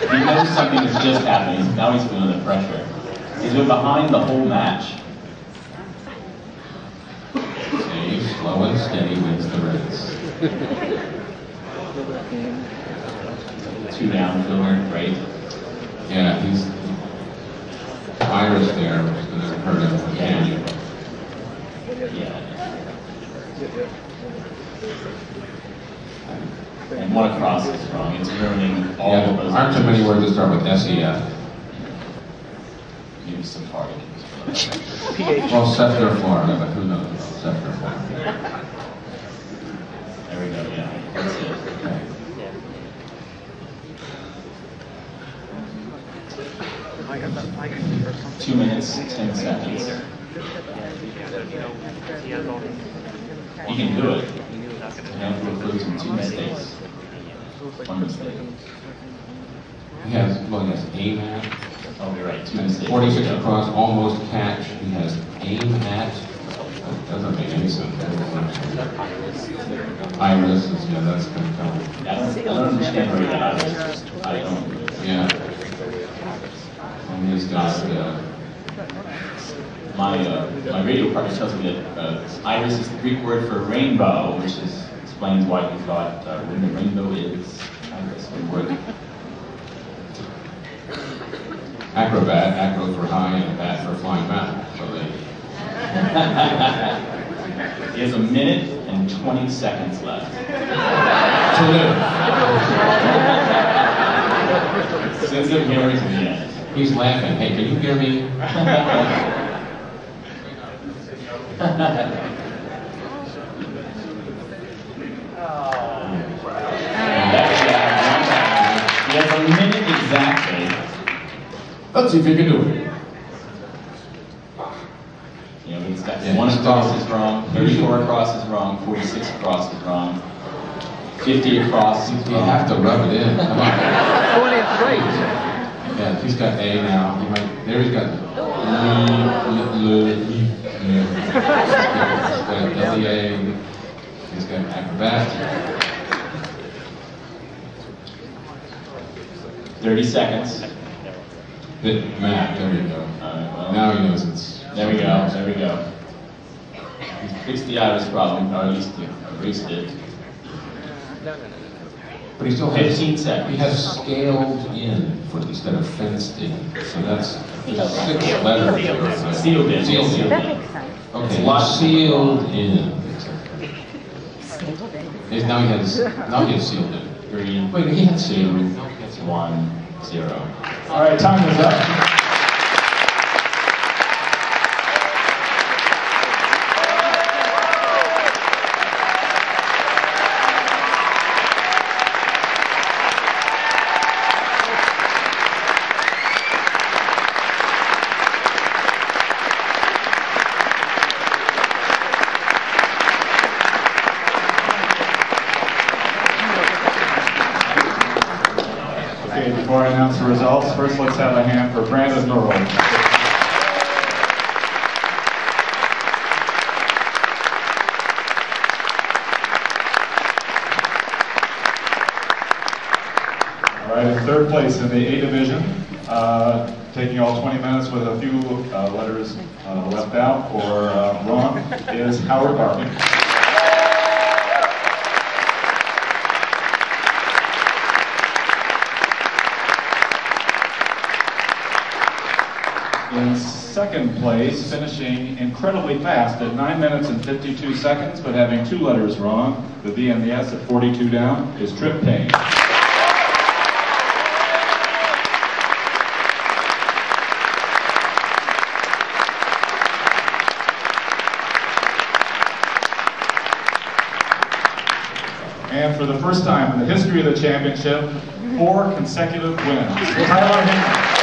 He knows something is just happening. Now he's feeling the pressure. He's been behind the whole match. Slow and steady wins the race. Two down, feeling great. Yeah, he's Iris there was going to hurt him. Yeah. Yeah. And one across is wrong. It's ruining all Yeah, of those. aren't too many words that start with SEF. Maybe some party. Well, Seffner, Florida, but who knows about Seffner, Florida? There we go, yeah. That's it. Okay. Two minutes, ten seconds. He can do it. You have to include some two mistakes. One mistake. He has, well, he has aim at, Oh, you're right, two mistakes. 46 across, almost catch. He has aim at. That doesn't make any sense. Iris is, yeah, that's going to come. I don't, I don't understand where that is. I don't. Yeah. And he's got, uh, My, uh, my radio partner tells me that uh, iris is the Greek word for rainbow, which is, explains why he thought uh, when the rainbow is iris. Acrobat, acro for high and bat for flying bat. He has a minute and 20 seconds left. to live. Sends him here the end. He's laughing. Hey, can you hear me? He has a minute exactly. Let's see if he can do it. You know, he's got Yeah, one across is wrong, 34 across is wrong, 46 across is wrong, 50 across is You have to rub it in. Come on. Twenty-three. Yeah, he's got A now. He might. There he's got. L, L, L, He's got W-A. He's got acrobat. 30 seconds. Bit map. There you go. Alright, well, Now he knows it's. there we go, there we go. He's fixed the iris problem, or at least erased it. But he still has. 15 seconds. He has scaled in for instead of fenced in. So that's six letters. there. Sealed in. Sealed in. That makes sense. Okay, Lots- sealed in. Stable in. Yes, Now he has. Now he has sealed in. Three, Wait, he had two, sealed. one, zero. All right, time is up. Okay, before I announce the results, first let's have a hand for Brandon Norwell. All right, in third place in the A division, uh, taking all 20 minutes with a few uh, letters uh, left out or uh, wrong, is Howard Barkin. In second place, finishing incredibly fast at 9 minutes and 52 seconds, but having two letters wrong, the V and the S at 42 down, is Trip Payne. And for the first time in the history of the championship, four consecutive wins. Tyler Hinman.